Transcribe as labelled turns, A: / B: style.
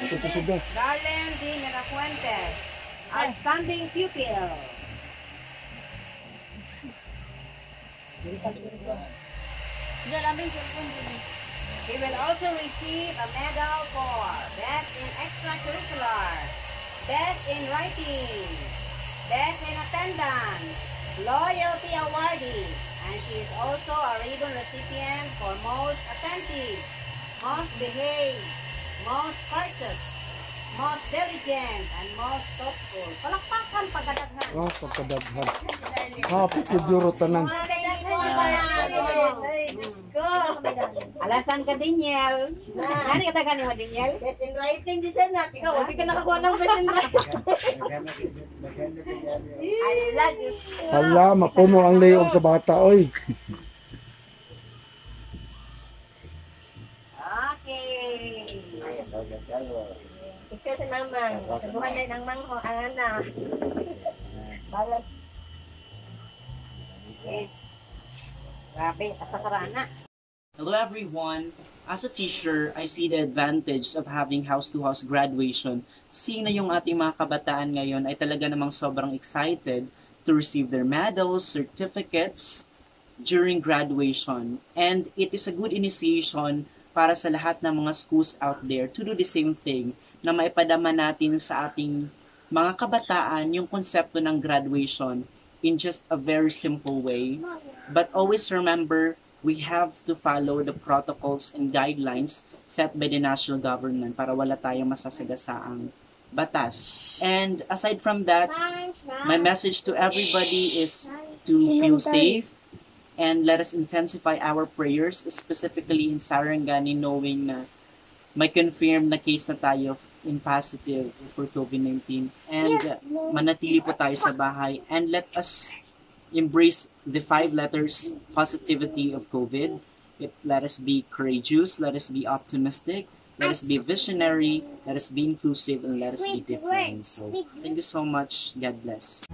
A: Darlene D. Mirafuentes, outstanding pupil. She will also receive a medal for Best in Extracurricular, Best in Writing, Best in Attendance, Loyalty Awardee, and she is also a ribbon recipient for Most Attentive, Most Behaved, Most Courteous, Most Diligent, and Most Thoughtful. Palakpakan pagkadaghan.
B: Oh, pagkadaghan. Happy to Duro tanan.
A: Alasan ka, Daniel. Ano ka taga ni mo, Daniel?
C: Best in writing di siya na. Ikaw, hindi ka nakakuha ng best in writing.
B: Hala, mapuno ang layog sa bata, oy.
A: Okay.
C: Picture si mamang. Sabuhan na ng mangho, ang anak. Balat.
A: Grabe, asa karana.
D: Hello everyone! As a teacher, I see the advantage of having house-to-house graduation. Seeing na yung ating mga kabataan ngayon ay talaga namang sobrang excited to receive their medals, certificates during graduation. And it is a good initiation para sa lahat ng mga schools out there to do the same thing na maipadama natin sa ating mga kabataan yung konsepto ng graduation in just a very simple way. But always remember, we have to follow the protocols and guidelines set by the national government para wala tayong masasagasaang batas. And aside from that, my message to everybody is to feel safe and let us intensify our prayers, specifically in Sarangani, knowing na may confirmed na case na tayo in positive for COVID-19. And uh, manatili po tayo sa bahay and let us embrace the five letters positivity of COVID. It, let us be courageous, let us be optimistic, let us be visionary, let us be inclusive, and let us be different. So, thank you so much. God bless.